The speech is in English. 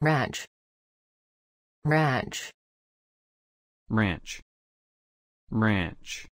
ranch. Ranch. Ranch. Ranch.